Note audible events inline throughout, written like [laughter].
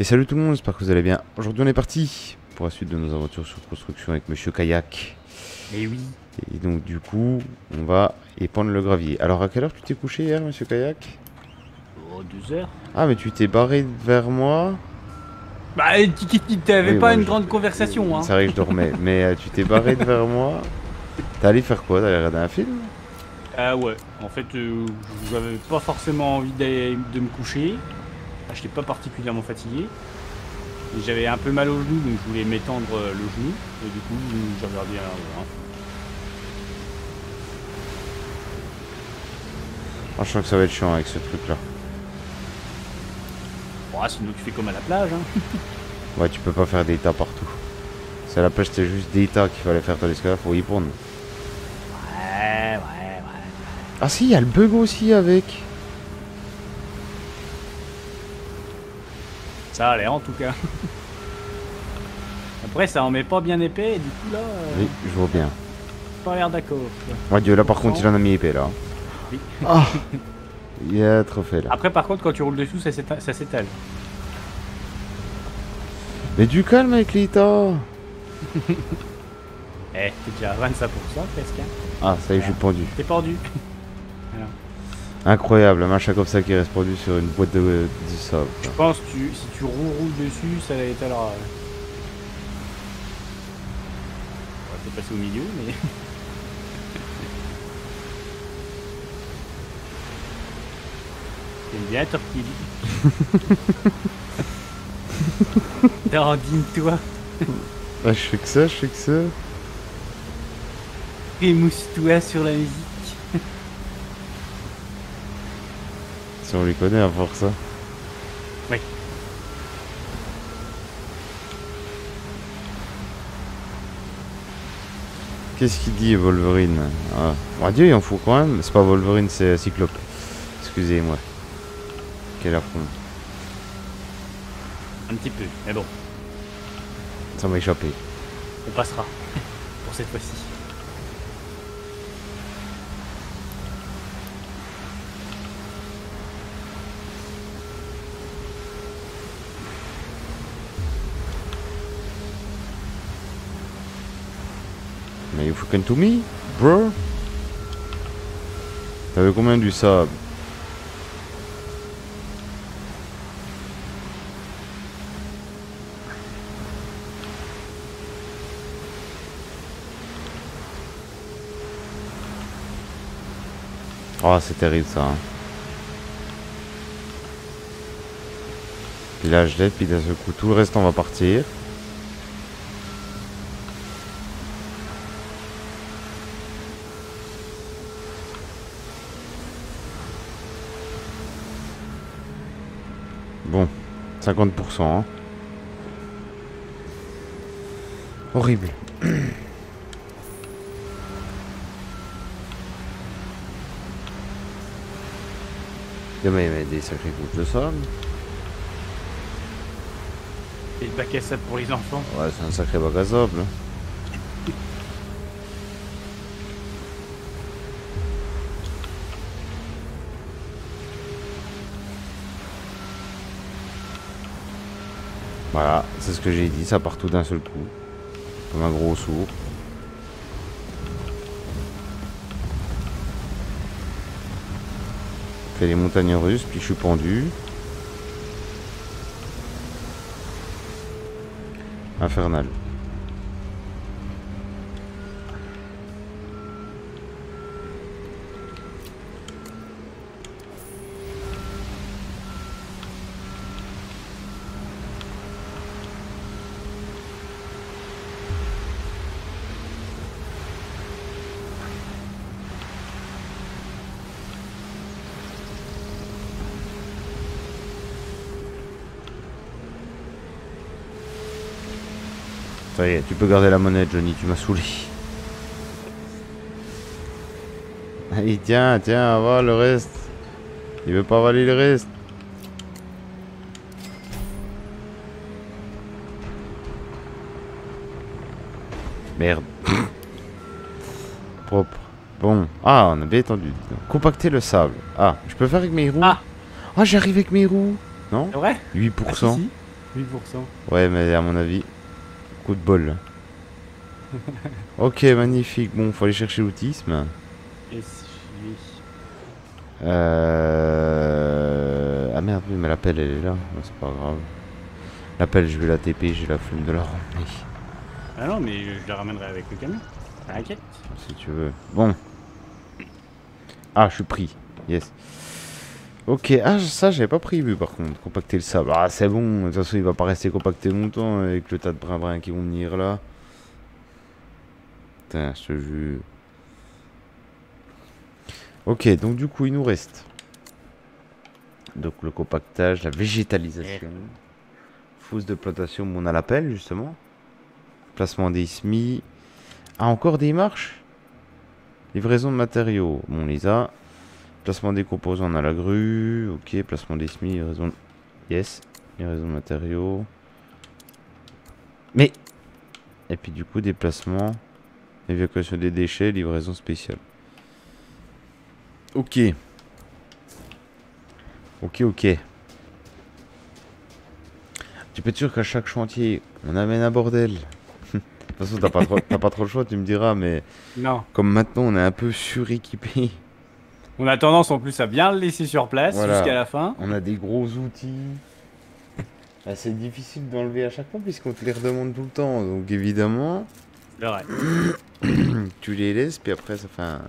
Et salut tout le monde, j'espère que vous allez bien. Aujourd'hui on est parti pour la suite de nos aventures sur construction avec Monsieur Kayak. Et oui. Et donc du coup, on va épandre le gravier. Alors à quelle heure tu t'es couché hier Monsieur Kayak? Oh, deux heures. Ah mais tu t'es barré vers moi Bah, tu- t'avais Oui, pas une je- grande conversation, hein. C'est vrai que je dormais, mais euh, tu t'es barré vers moi. T'es allé faire quoi? T'es allé regarder un film? Ah ouais. En fait, euh, j'avais pas forcément envie d'aller- de me coucher. Ah, J'étais pas particulièrement fatigué. J'avais un peu mal au genou, donc je voulais m'étendre euh, le genou. Et du coup, j'ai regardé un. un- Ah, je sens que ça va être chiant avec ce truc là. Bon, sinon tu fais comme à la plage, hein. [laughs] Ouais, tu peux pas faire des tas partout. C'est à la plage, c'était juste des tas qu'il fallait faire dans l'escalade, faut y prendre. Ouais, ouais, ouais. Ah si, il y a le bug aussi avec. Ça a l'air en tout cas. Après, ça en met pas bien épais, et du coup là, euh, Oui, je vois bien. pas l'air d'accord. Ouais, Dieu, là par contre, il en a mis épais là. Oui. Ah Il y a trop fait là. Après, par contre, quand tu roules dessus, ça s'éta- ça s'étale. Mais du calme avec les [laughs] tas Eh, t'es déjà à 25% presque. Hein. Ah, ça y est, je suis pendu. T'es pendu. Incroyable, un machin comme ça qui reste pendu sur une boîte de, de sable. Je pense que tu, si tu roules, roules dessus, ça étalera. Ouais. On va peut-être passer au milieu, mais. J'aime bien tortille. Dandine-toi, Ah, je fais que ça, je fais que ça. émousse-toi sur la musique. Si on les connaît à force ça. Oui. Qu'est-ce qu'il dit Wolverine? Ah. Bon, Dieu, il en fout quand même. C'est pas Wolverine, c'est Cyclope. Excusez-moi. Quel affront. Un petit peu, mais bon, Ça m'a échappé. on passera. Pour cette fois-ci. Mais you fucking to me, bro T'avais combien du sable? Oh, c'est terrible ça. hein. Je l'aide, puis d'un seul coup, tout le restant va partir. Bon, 50%. hein. Horrible. [clears throat] Demain, il y avait des sacrés coups de sable. Et le bac à sable pour les enfants. Ouais, c'est un sacré bac à sable. Voilà, c'est ce que j'ai dit, ça part tout d'un seul coup. Comme un gros sourd. Fait les montagnes russes, puis je suis pendu. Infernal. Tu peux garder la monnaie, Johnny, tu m'as saoulé. Allez, tiens, tiens, avale le reste. Il veut pas avaler le reste. Merde. Propre. Bon. Ah, on a bien donc. Compacter le sable. Ah, je peux faire avec mes roues? Ah. Ah, j'arrive avec mes roues. Non? C'est vrai? 8%. Ah, si, si. 8%. Ouais, mais à mon avis, coup de bol. [laughs] ok, magnifique. Bon, faut aller chercher l'autisme. Euh... Ah merde, oui, mais l'appel elle est là. C'est pas grave. L'appel, je vais la TP, j'ai la flemme de la ramener. Ah non, mais je, je la ramènerai avec le camion. T'inquiète. Si tu veux. Bon. Ah, je suis pris. Yes. Ok, ah, ça j'avais pas prévu par contre, compacter le sable. Ah, c'est bon, de toute façon il va pas rester compacté longtemps avec le tas de brin-brin qui vont venir là. Putain, je te jure. Ok, donc du coup il nous reste. Donc le compactage, la végétalisation. Fosse de plantation, on a l'appel justement. Placement des SMI. Ah, encore des marches? Livraison de matériaux, bon, on les a. Placement des composants, on a la grue. Ok, placement des SMI, livraison. Yes, livraison de matériaux. Mais. Et puis du coup, déplacement. Évacuation des déchets, livraison spéciale. Ok. Ok, ok. Tu peux être sûr qu'à chaque chantier, on amène un bordel. [laughs] De toute façon, t'as pas, trop- t'as pas trop le choix, tu me diras, mais Non. comme maintenant on est un peu suréquipé, On a tendance en plus à bien le laisser sur place Voilà. jusqu'à la fin. on a des gros outils. Ah, c'est difficile d'enlever à chaque fois puisqu'on te les redemande tout le temps. Donc évidemment, vrai. [clears throat] tu les laisses, puis après ça fait un...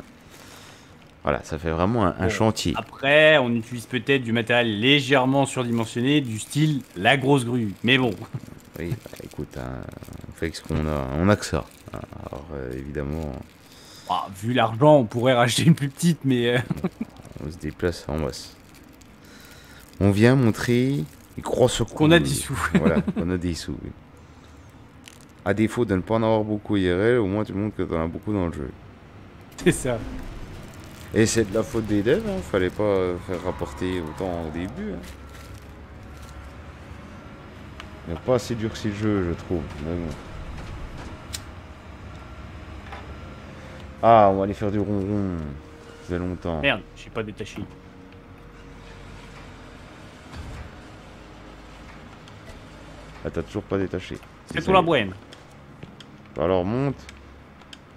Voilà, ça fait vraiment un, un Bon. chantier. Après, on utilise peut-être du matériel légèrement surdimensionné, du style la grosse grue. Mais bon, Oui, bah, écoute, hein, on fait ce qu'on a. On a que ça. Alors euh, évidemment, ah, vu l'argent, on pourrait racheter une plus petite, mais euh, on se déplace en masse. On vient montrer les grosses qu'on a couilles. des sous. [laughs] Voilà, on a des sous. oui. À défaut de ne pas en avoir beaucoup IRL, au moins tu montres que tu en as beaucoup dans le jeu. C'est ça. Et c'est de la faute des devs, hein. fallait pas faire rapporter autant au début. Hein. Il n'a pas assez durci le jeu, je trouve. mais bon. Ah, on va aller faire du ronron. Ça fait longtemps. Merde, j'ai pas détaché. Ah, t'as toujours pas détaché. C'est pour la bohème. Alors monte.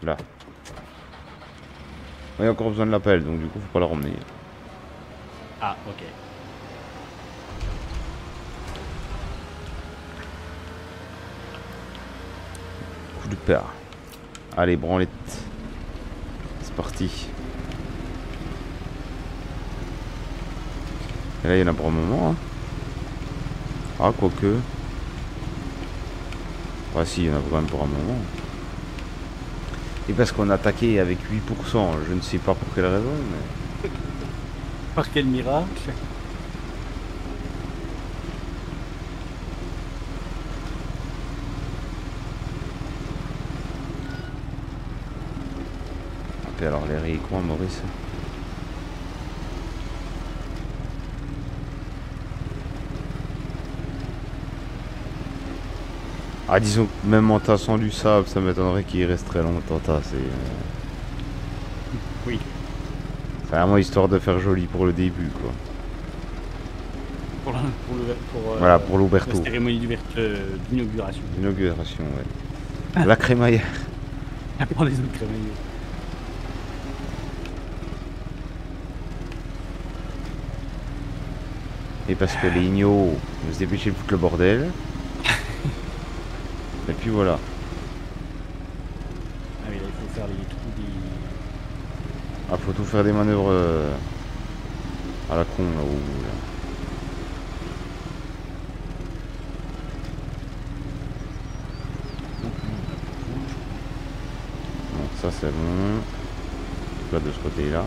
Là. Il y a encore besoin de l'appel, donc du coup faut pas la ramener. Ah, ok. Coup de père. Allez, branlette. Parti. Et là, il y en a pour un moment. hein. Ah, quoique. Ah, si, il y en a quand même pour un moment. Et parce qu'on a attaqué avec 8%, je ne sais pas pour quelle raison, mais. Par quel miracle? Alors, les récoins, Maurice. Ah, disons que même en tassant du sable, ça m'étonnerait qu'il reste très longtemps tassé. euh. Oui. C'est vraiment histoire de faire joli pour le début, quoi. Pour, la- pour, le, pour, euh, Voilà, pour la l'ouverture. cérémonie d'ouvert- euh, d'inauguration. Inauguration, ouais. La crémaillère. [laughs] Prends des autres crémaillers. Et parce que les ignos se dépêcher de foutre le bordel. [laughs] Et puis voilà. Ah oui, là, il faut faire les trous des... Ah, faut tout faire des manœuvres euh, à la con là-haut. là. Donc ça c'est bon. Là de ce côté-là.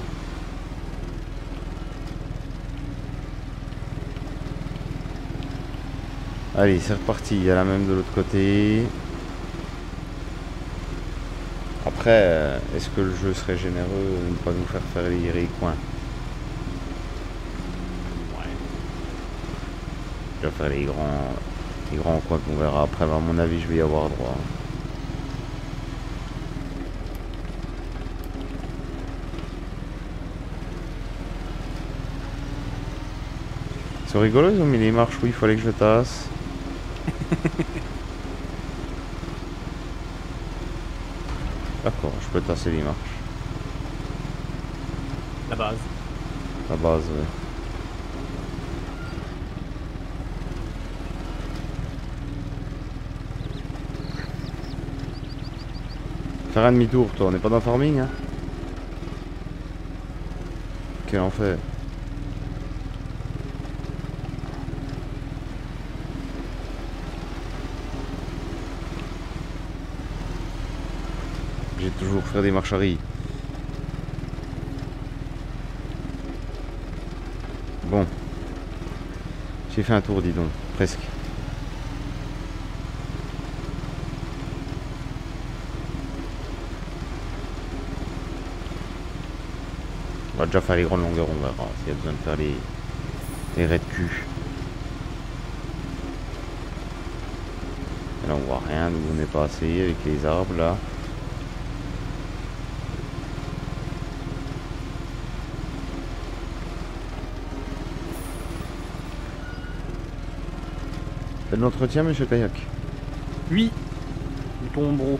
Allez, c'est reparti. Il y a la même de l'autre côté. Après, euh, est-ce que le jeu serait généreux de ne pas nous faire faire les recoins? Ouais. Je vais faire les grands, les grands coins qu'on verra après. mais À mon avis, je vais y avoir droit. C'est rigolo, ils ont mis les marches où il fallait que je tasse. La base. La base, ouais. Faire un demi-tour, toi, on n'est pas dans le farming, hein? Quel enfer. J'ai toujours fait des marches arrière. Bon. J'ai fait un tour, dis donc. Presque. On va déjà faire les grandes longueurs, on verra s'il y a besoin de faire les, les raids de cul. Là on voit rien, nous on n'est pas assez avec les arbres là. De l'entretien monsieur Kayak Oui. Du tombereau.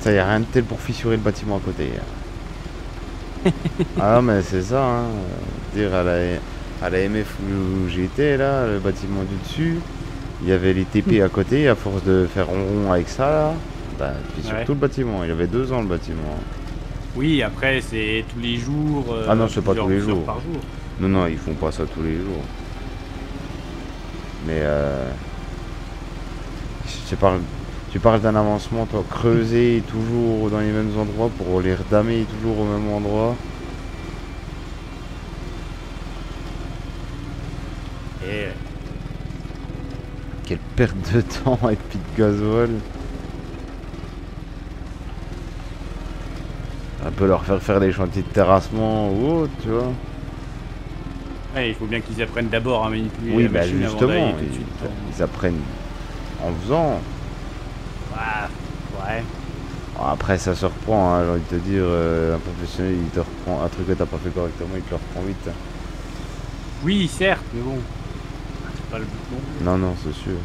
Ça y a rien de tel pour fissurer le bâtiment à côté. hein. ah mais c'est ça, hein. Dire à la, à la MF où j'étais là, le bâtiment du dessus, il y avait les TP à côté, à force de faire rond avec ça là, bah tu fissures Ouais. tout le bâtiment. Il avait deux ans le bâtiment. Oui, après, c'est tous les jours. euh, Ah non, c'est pas tous les jours. Par jour. Non non, ils font pas ça tous les jours. Mais euh, tu parles, tu parles d'un avancement, toi, creuser toujours dans les mêmes endroits pour les redamer toujours au même endroit. Et Quelle perte de [laughs] temps et puis de gasoil. On peut leur faire faire des chantiers de terrassement ou autre, tu vois. ouais, il faut bien qu'ils apprennent d'abord à manipuler Oui, la bah machine justement, ils, suite. ils apprennent en faisant. Ah, ouais. Bon, Après, ça se reprend, hein, j'ai envie de te dire, euh, un professionnel, il te reprend un truc que t'as pas fait correctement, il te le reprend vite. hein. Oui, certes, mais bon. C'est pas le but non. Non, non, c'est sûr.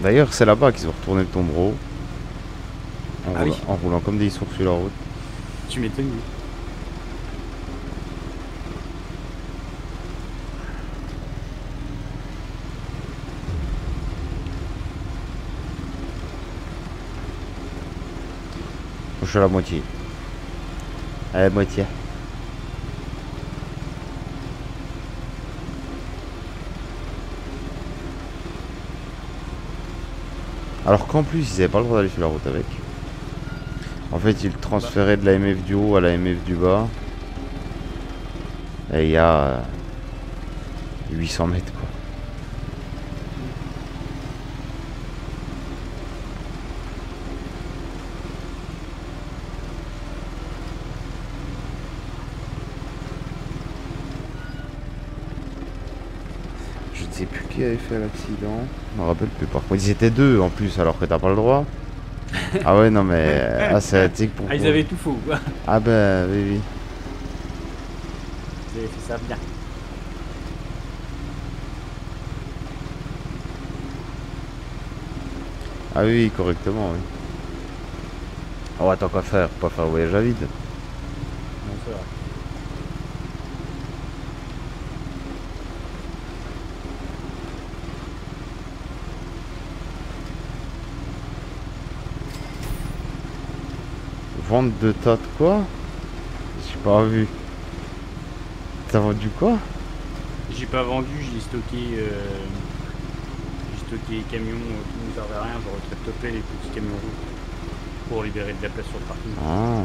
D'ailleurs, c'est là-bas qu'ils ont retourné le tombereau. En, Ah roulant, oui. en roulant comme des sourds sur la route. Tu m'étonnes. oui. Je suis à la moitié. À la moitié. Alors qu'en plus, ils n'avaient pas le droit d'aller sur la route avec. En fait, ils transféraient de la MF du haut à la MF du bas. Et il y a euh, 800 mètres quoi. Je ne sais plus qui avait fait l'accident. Je me rappelle plus par contre. Ils étaient deux en plus alors que t'as pas le droit. Ah ouais non mais ah c'est tu sais que pour Ah, ils avaient tout faux. Ah bah oui oui. Ils avaient fait ça bien. Ah oui, oui, correctement oui. Oh attends qu'à faire, pas faire le voyage à vide. Non, Vente de tas de quoi J'ai pas vu. T'as vendu quoi J'ai pas vendu, j'ai stocké. euh, J'ai stocké les camions euh, qui nous servaient à rien. J'aurais topé les petits camions rouges pour libérer de la place sur le parking. Ah.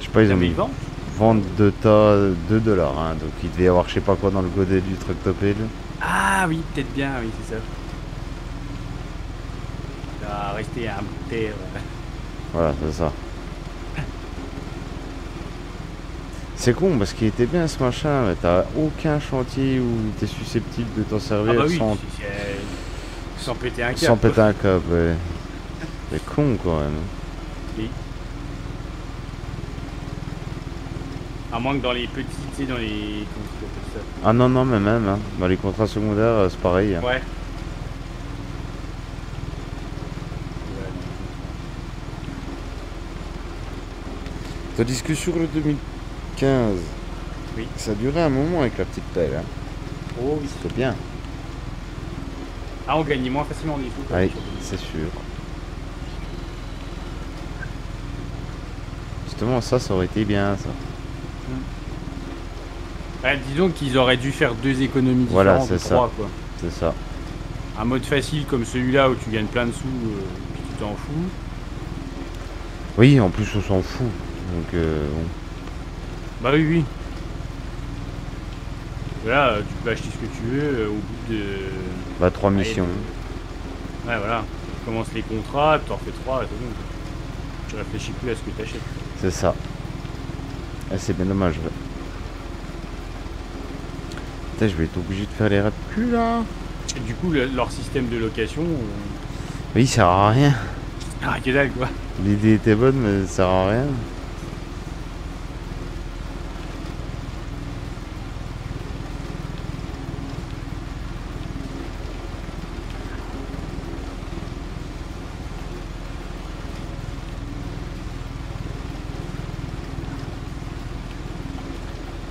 Je sais pas, ils ont mis vente de tas 2 dollars. Hein, donc il devait y avoir je sais pas quoi dans le godet du là. Ah oui, peut-être bien, oui, c'est ça. Il va rester un bout de terre. Voilà, c'est ça. C'est con parce qu'il était bien ce machin, mais t'as aucun chantier où t'es susceptible de t'en Ah servir bah oui, sans, sans péter un câble. sans péter un câble. Ouais. C'est con. quand même. Oui. À moins que dans les petits, tu sais, dans les. Comment ça? Ah non, non, mais même, hein. dans les contrats secondaires, euh, c'est pareil. hein. Ouais. Tandis que sur le 2015, Oui. ça a duré un moment avec la petite taille. Hein. Oh oui. C'est bien. Ah, on gagnait moins facilement en tout. Oui, c'est sûr. Justement, ça, ça aurait été bien, ça. Ouais, disons qu'ils auraient dû faire deux économies différentes Voilà, c'est ça. quoi. C'est ça. Un mode facile comme celui-là où tu gagnes plein de sous euh, puis tu t'en fous. Oui, en plus, on s'en fout. Donc, euh, bon. Bah oui, oui. Là, euh, tu peux acheter ce que tu veux euh, au bout de. Bah, trois missions. Ouais, voilà. Tu commences les contrats, puis t'en fais trois, et quoi. Tu réfléchis plus à ce que t'achètes. C'est ça. Et c'est bien dommage, ouais. Putain, je vais être obligé de faire les rats de cul, là. Et du coup, le- leur système de location. euh, Oui, ça sert à rien. Ah, que dalle, quoi. L'idée était bonne, mais ça sert à rien.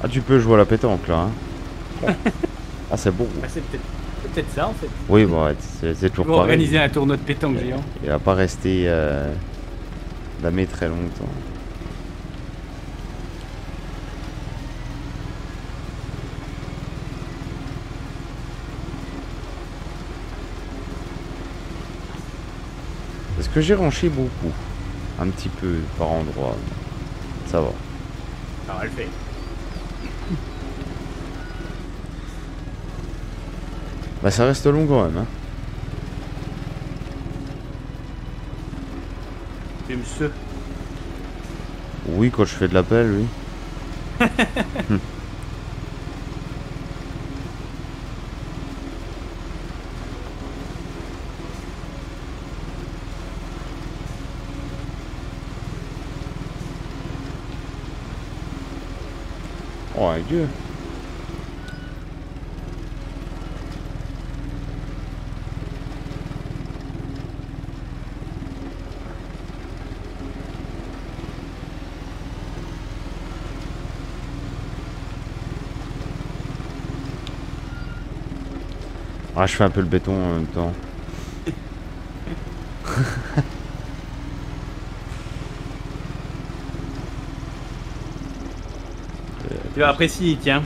Ah, tu peux jouer à la pétanque là. Hein. [laughs] ah, c'est bon. Bah, c'est peut-être ça, en fait. Oui, bon, ouais, c'est toujours Pour pareil. organiser un tournoi de pétanque géant. Il va pas rester euh, damé très longtemps. Est-ce que j'ai ranché beaucoup Un petit peu par endroit. Ça va. Ça va le faire. Bah ça reste long quand même. Hein. Ce Oui, quand je fais de l'appel, oui. [laughs] Oh, dieu. Ah, je fais un peu le béton en même temps. [laughs] Tu vas apprécier, tiens.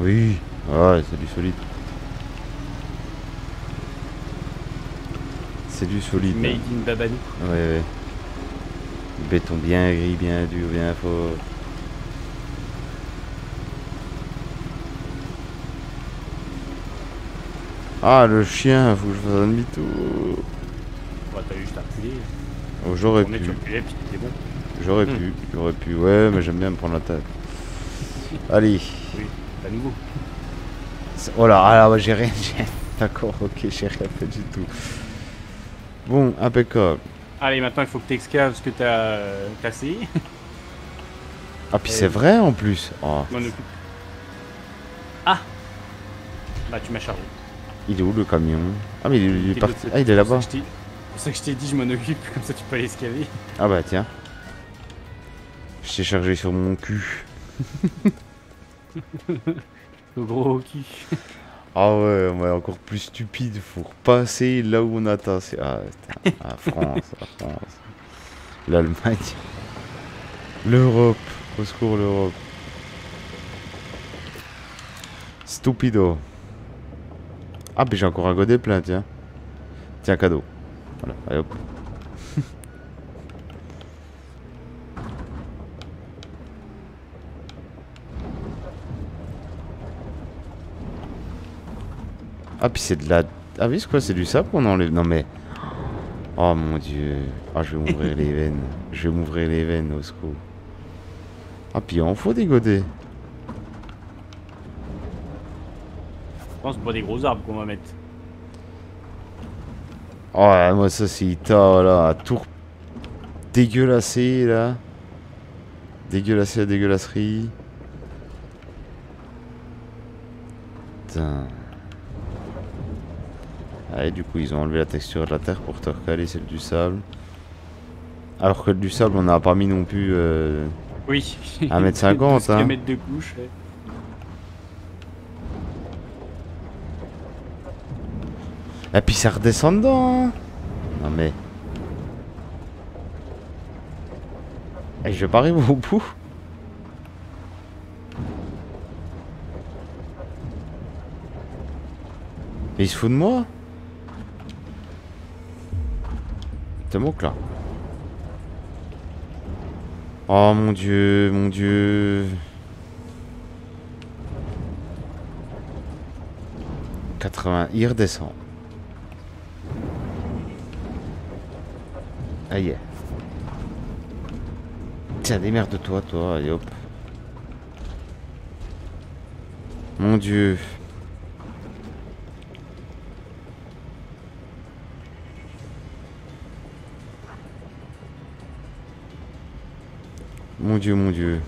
Oui, ouais, c'est du solide. C'est du solide. Made hein. in Babanou. Ouais, ouais. Béton bien gris, bien dur, bien fort. Ah, le chien, faut que je fasse un demi-tour. Bah, t'as juste à reculer. Oh, j'aurais pu, tu bon. j'aurais Hmm. pu, j'aurais pu. Ouais, mais j'aime bien me prendre la tête. Allez. Oui, pas nouveau. Oh là, ah là, j'ai rien. [laughs] j'ai- D'accord, ok, j'ai rien fait du tout. Bon, impeccable. Allez, maintenant il faut que tu excaves ce que t'as euh, cassé. Ah, puis c'est vrai en plus. Oh. Ah Bah, tu m'as chargé. Il est où le camion? Ah, mais il, il est parti. Ah, il est pour là-bas. C'est pour ça que je t'ai dit, je m'en occupe, [laughs] comme ça tu peux aller. Ah, bah tiens. Je t'ai chargé sur mon cul. [laughs] Le gros cul. Ah ouais, ouais, encore plus stupide. Faut repasser là où on attend. C'est- Ah. Ah, France, la France. L'Allemagne. L'Europe. Au secours, l'Europe. Stupido. Ah, puis j'ai encore un godet plein, tiens. Tiens, cadeau. Voilà, allez hop. [laughs] Ah, puis c'est de la... Ah oui, c'est quoi C'est du sable qu'on enlève? Non, mais... Oh mon dieu. Ah, je vais m'ouvrir les veines. Je vais m'ouvrir les veines, au secours. Ah, puis il en faut des godets. Pense pas des gros arbres qu'on va mettre. Oh, moi ça c'est Ita, là, tout dégueulassé, là. Dégueulassé la dégueulasserie. Putain. Allez, du coup, ils ont enlevé la texture de la terre pour te recaler celle du sable. Alors que du sable, on n'a pas mis non plus... Euh... Oui. 1m50, [laughs] hein. mètres de couche. ouais. Et puis ça redescend dedans. hein. Non mais... Et je vais pas arriver au bout. Et il se fout de moi T'es mon là. Oh mon dieu, mon dieu. 80, il redescend. Aïe. Tiens, démerde-toi, toi, hop. Mon dieu. Mon dieu, mon dieu.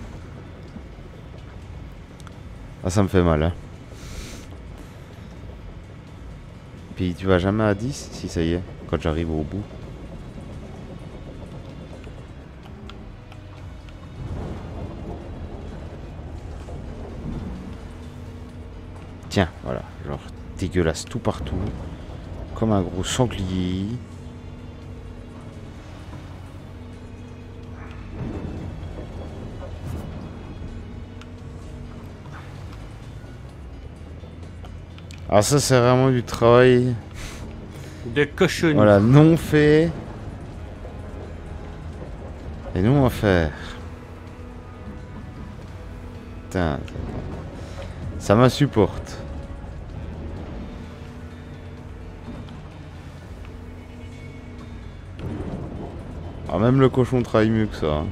Ah, ça me fait mal, hein. Puis tu vas jamais à 10 si ça y est, quand j'arrive au bout. Tiens, voilà, genre dégueulasse tout partout. Comme un gros sanglier. Alors ça c'est vraiment du travail De cochonnerie. Voilà, non fait. Et nous on va faire. Putain. Ça m'insupporte. Ah, même le cochon travaille mieux que ça. hein.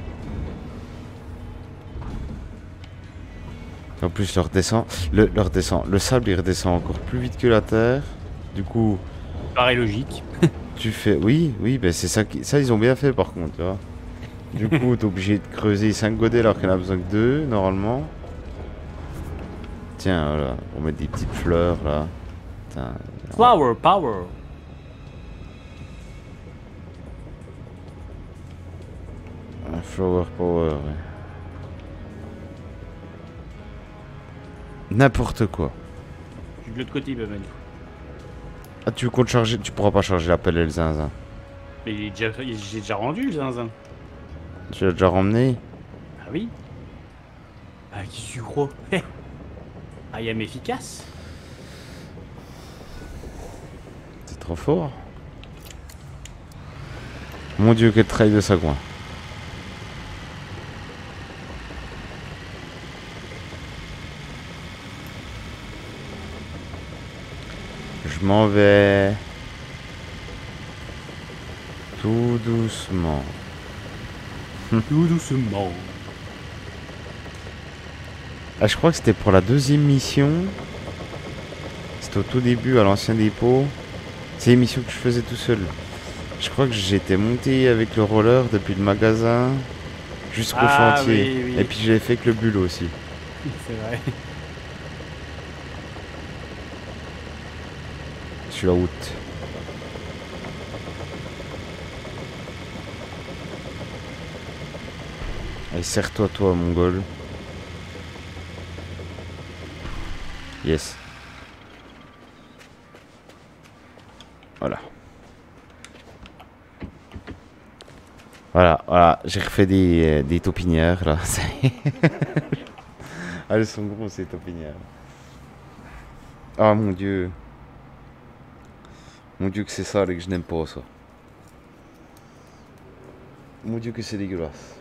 En plus, le redescend, le, le redescend, le sable il redescend encore plus vite que la terre. Du coup, Paraît logique. [laughs] tu fais, oui, oui, ben c'est ça, qui... ça ils ont bien fait par contre, tu vois. Du coup, t'es obligé de creuser 5 godets alors qu'il y en a besoin que 2 normalement. Tiens, voilà, on met des petites fleurs là. Putain, Flower power. Flower power. ouais. N'importe quoi. Je suis de l'autre côté, Baman. Ah, tu comptes charger Tu pourras pas charger la pelle et le zinzin. Mais il est déjà, j'ai déjà rendu le zinzin. Tu l'as déjà ramené Ah oui Ah, qui tu crois? Ah, I am efficace C'est trop fort. Mon dieu, quel trail de sagouin. Je m'en vais. Tout doucement. [laughs] Tout doucement. Ah, je crois que c'était pour la deuxième mission. C'était au tout début, à l'ancien dépôt. C'est une mission que je faisais tout seul. Je crois que j'étais monté avec le roller depuis le magasin jusqu'au Ah, chantier. oui, oui. Et puis j'ai fait que le bulot aussi. [laughs] C'est vrai. La route. Allez, serre-toi, toi, mongol. Yes. Voilà. Voilà, voilà, j'ai refait des, euh, des taupinières là. [laughs] ah, elles sont grosses ces taupinières. Ah mon dieu. Mon dieu que c'est sale et que je n'aime pas ça. Mon dieu que c'est dégueulasse.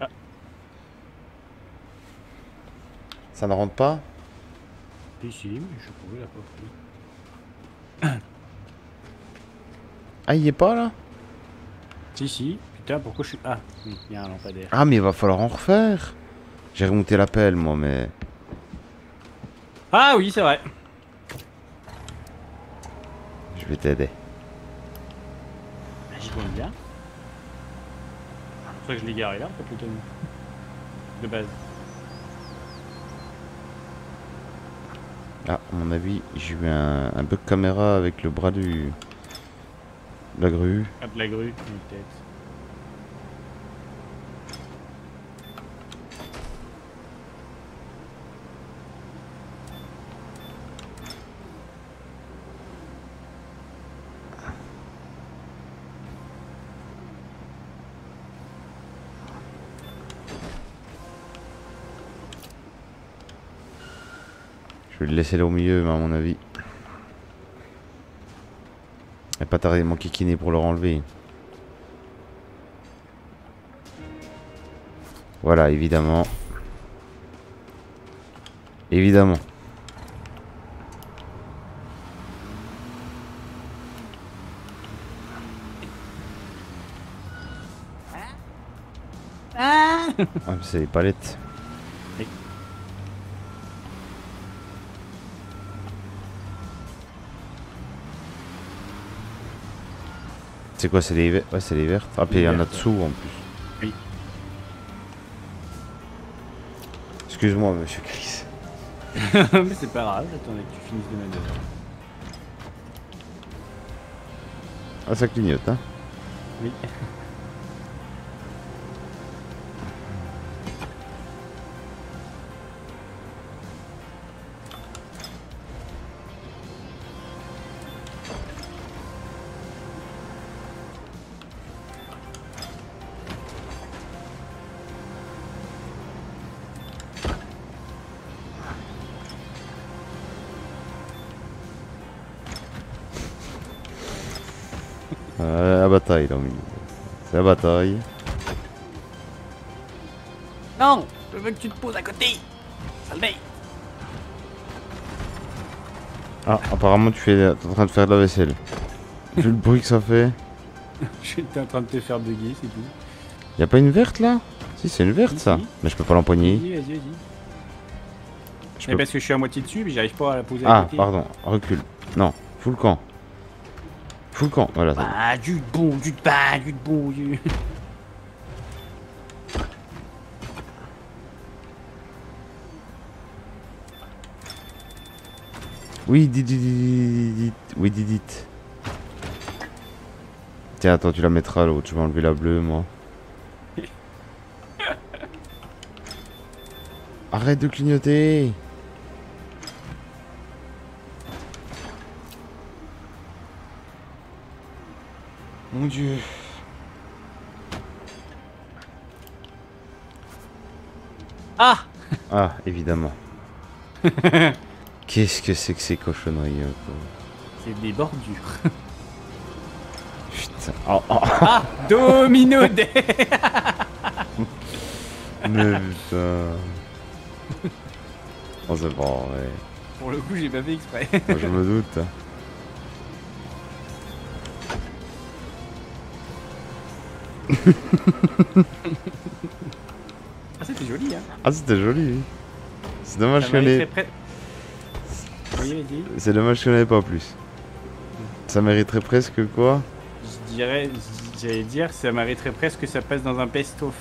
Ah. Ça ne rentre pas? Si, si, mais je pouvais la pas. Ah, il y est pas là? Si, si. Putain, pourquoi je suis. Ah, oui, il y a un lampadaire. Ah, mais il va falloir en refaire. J'ai remonté la pelle, moi, mais. Ah oui, c'est vrai. Je vais t'aider. Ah, J'y vois bien. C'est pour ça que je l'ai garé là, en fait, le camion. De base. Ah, à mon avis, j'ai eu un, un bug caméra avec le bras du. de la grue. Ah, de la grue, peut-être. Vais le laisser là au milieu, mais à mon avis. Et pas tarder mon kikiné pour le renlever. Voilà, évidemment. Évidemment. Ah, mais c'est les palettes. C'est quoi, c'est les ver- Ouais, c'est les vertes. Ah, puis il y en a dessous en plus. Oui. Excuse-moi, monsieur Chris. [laughs] Mais c'est pas grave, attendez que tu finisses de manœuvre. Ah, ça clignote, hein. Oui. Bataille. Non Je veux que tu te poses à côté Salvé Ah, apparemment, tu fais... es en train de faire de la vaisselle. [laughs] Vu le bruit que ça fait. J'étais en train de te faire bugger, c'est tout. Y a pas une verte, là? Si, c'est une verte, ça. Mais je peux pas l'empoigner. Vas-y, vas-y, vas-y. Mais peux- parce que je suis à moitié dessus, mais j'arrive pas à la poser à Ah, côté. pardon. Recule. Non. Fous le camp. Fous le camp. Voilà. Bah, du bon, du bas, du bon, du... Oui, dit, dit, dit, dit, Oui, dit, dit. Tiens, attends, tu la mettras l'autre. Je vais enlever la bleue, moi. [laughs] Arrête de clignoter dieu. Ah Ah, évidemment. [laughs] Qu'est-ce que c'est que ces cochonneries hein, quoi. C'est des bordures. [laughs] Putain. Oh, oh. Ah Domino Day [laughs] Mais putain. Oh, c'est pas vrai. Pour le coup, j'ai pas fait exprès. Moi, je me doute. Ah, c'était joli, hein Ah, c'était joli. oui. C'est dommage qu'on ait... Oui. C'est dommage qu'on ait pas plus. Ça mériterait presque quoi? Je dirais, j'allais dire, ça mériterait presque que ça passe dans un best-of.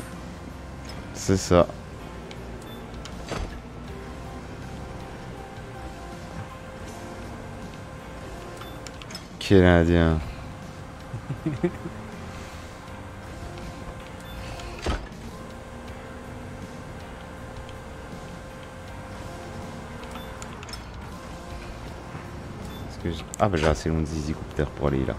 C'est ça. Quel indien. [laughs] Ah bah j'ai assez long de Zizi Copter pour aller là.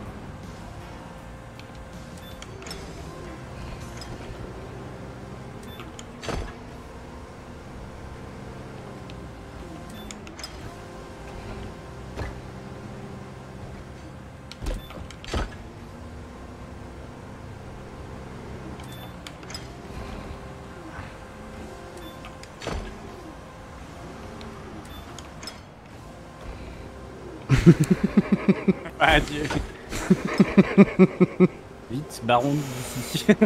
Ah, Dieu Vite, baron d'ici. [laughs]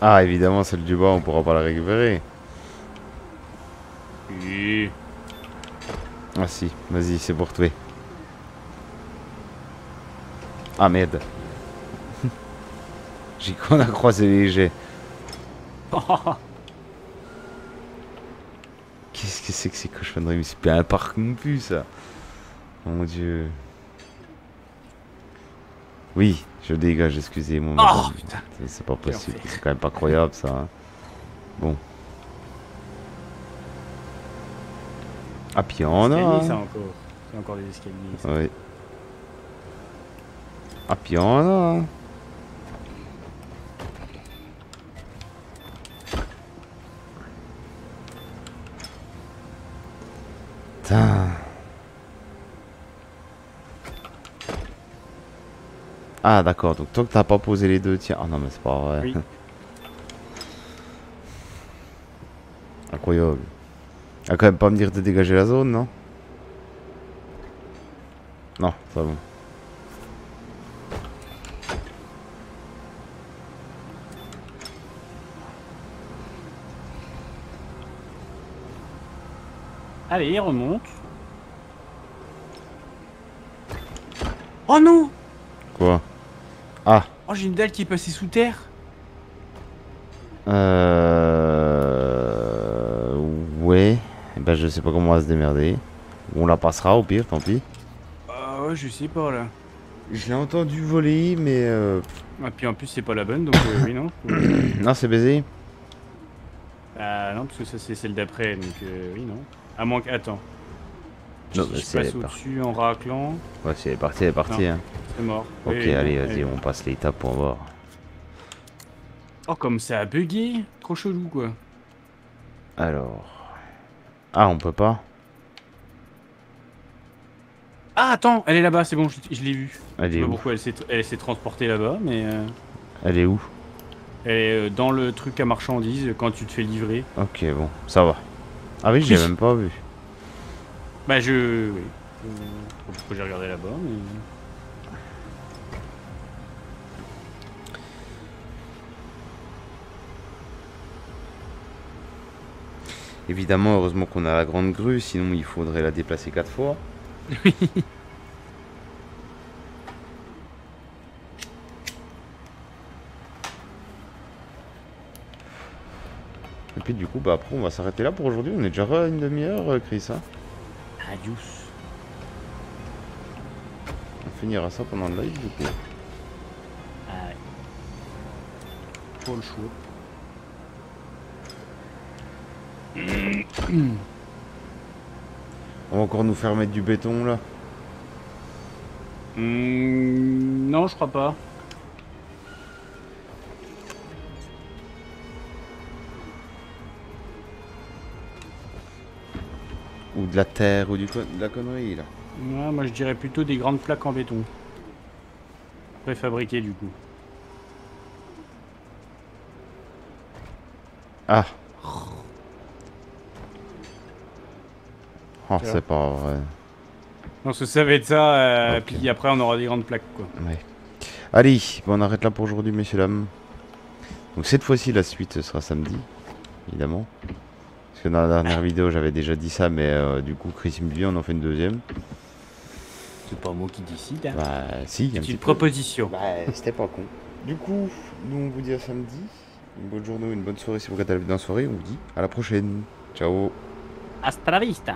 Ah, évidemment, celle du bas, on pourra pas la récupérer. Oui. Ah si, vas-y, c'est pour toi. Ah merde. [laughs] J'ai qu'on a croisé les jets. [laughs] Qu'est-ce que c'est que ces cochonneries Mais c'est pas un parc non plus, ça. Mon dieu. Oui, je dégage, excusez-moi. Oh, putain. C'est- pas possible, c'est quand même pas croyable, ça. hein. Bon. Ah, puis il y en a. Escalier, ça hein. encore. C'est encore des escaliers. ça. Oui. Ah, puis il y en a. hein. Putain. Ah, d'accord. Donc, toi que t'as pas posé les deux, tiens. Ah non, mais c'est pas vrai. Oui. [laughs] Incroyable. Ah, quand même pas me dire de dégager la zone, non? Non, c'est bon. Allez, remonte. Oh non Quoi Ah, Oh, j'ai une dalle qui est passée sous terre. euh... Ouais. Eh Ben, je sais pas comment on va se démerder. On la passera au pire, tant pis. Ah ouais, je sais pas là. Je l'ai entendu voler, mais... Euh... Ah, puis en plus, c'est pas la bonne, donc euh, oui, non. [coughs] Non, c'est baisé. Ah non, parce que ça, c'est celle d'après, donc euh, oui, non. À moins que. Attends. Non, si je passe au-dessus en raclant, Ouais, si elle est partie, elle est partie. Hein. c'est mort. Ok, allez, vas-y, on passe l'étape pour voir. Oh, comme ça a bugué Trop chelou, quoi. Alors... Ah, on peut pas Ah, attends, elle est là-bas, c'est bon, je, je l'ai vue. Elle Je sais est pas où pourquoi elle s'est elle s'est transportée là-bas, mais euh, Elle est où? elle est euh, dans le truc à marchandises quand tu te fais livrer. Ok, bon, ça va. Ah oui, j'ai Oui. même pas vu. Bah, je. Oui. Je pas pourquoi j'ai regardé là-bas, mais. Évidemment, heureusement qu'on a la grande grue, sinon il faudrait la déplacer quatre fois. [laughs] [laughs] Et puis du coup, bah après on va s'arrêter là pour aujourd'hui. On est déjà à une demi-heure, euh, Chris. hein. Adios. on finira ça pendant le live du coup. Ah ouais. Pas le choix. On va encore nous faire mettre du béton là. Hmm, non, je crois pas. Ou de la terre ou du de la connerie là. Ouais, moi je dirais plutôt des grandes plaques en béton. Préfabriquées du coup. Ah Oh, c'est pas vrai. Non, que ça va être ça, euh, puis après on aura des grandes plaques quoi. Ouais. Allez, bon, on arrête là pour aujourd'hui, messieurs, dames. Donc cette fois-ci, la suite ce sera samedi, évidemment. Que dans la dernière vidéo, j'avais déjà dit ça, mais euh, du coup, Chris me dit, on en fait une deuxième. C'est pas moi qui décide. Hein. Bah, si, un C'est petit une peu. proposition. Bah, c'était pas con. Du coup, nous, on vous dit à samedi. Une bonne journée, une bonne soirée si vous regardez la vidéo en soirée. On vous dit à la prochaine. Ciao Hasta la vista.